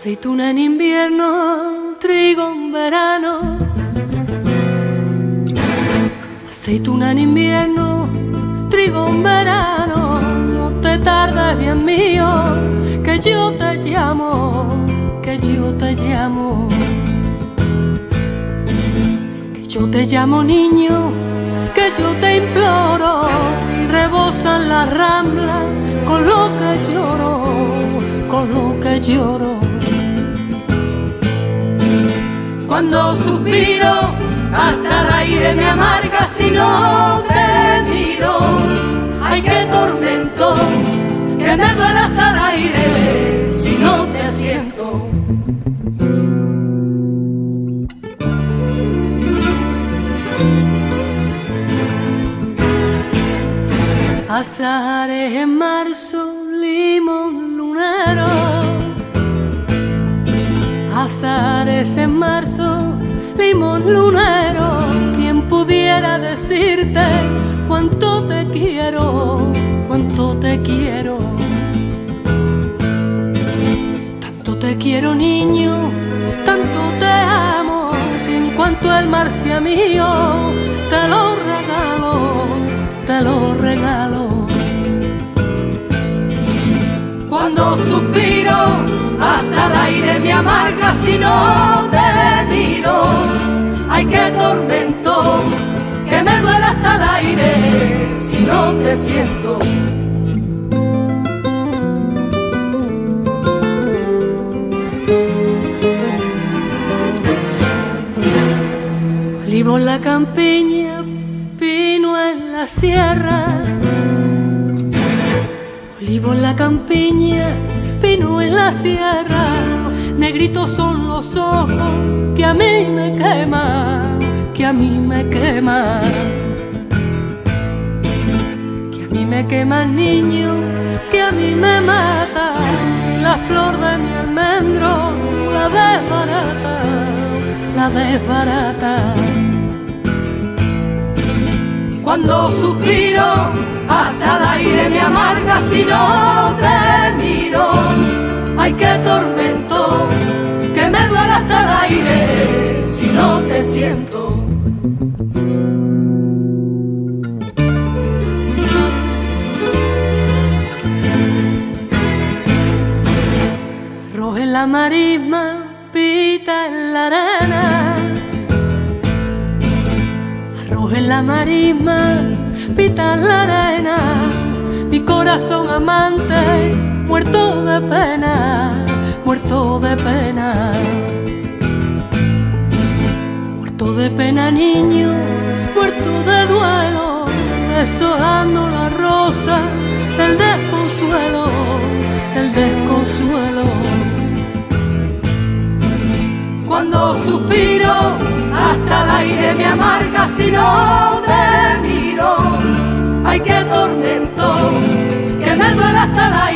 Aceituna en invierno, trigo en verano. Aceituna en invierno, trigo en verano. No te tardes, bien mío, que yo te llamo, que yo te llamo. Que yo te llamo niño, que yo te imploro y rebosan las ramblas con lo que lloro, con lo que lloro. Cuando suspiro, hasta el aire me amarga si no te miro. Ay, qué tormento, que me duele hasta el aire si no te siento. Azares en marzo, limón lunero. Azares en marzo, limón lunero. Quien pudiera decirte cuánto te quiero, cuánto te quiero. Tanto te quiero, niño, tanto te amo, que en cuanto el mar sea mío, te lo regalo, te lo regalo. El aire me amarga si no te miro. Ay, qué tormento, que me duele hasta el aire si no te siento. Olivo en la campiña, pino en la sierra. Olivo en la campiña, pino en la sierra. Negritos son los ojos que a mí me queman, que a mí me queman. Que a mí me queman niño, que a mí me mata. La flor de mi almendro, la desbarata, la desbarata. Cuando suspiro, hasta el aire me amarga si no te miro. Ay, qué tormento, que me duele hasta el aire si no te siento. Roja en la marisma, pita en la arena. En la marisma, pita la arena, mi corazón amante, muerto de pena, muerto de pena. Muerto de pena niño, muerto de duelo, deshojando la rosa del desconsuelo, del desconsuelo. Cuando suspiro, hasta el aire me amarga si no te miro. Ay, qué tormento, que me duele hasta el aire.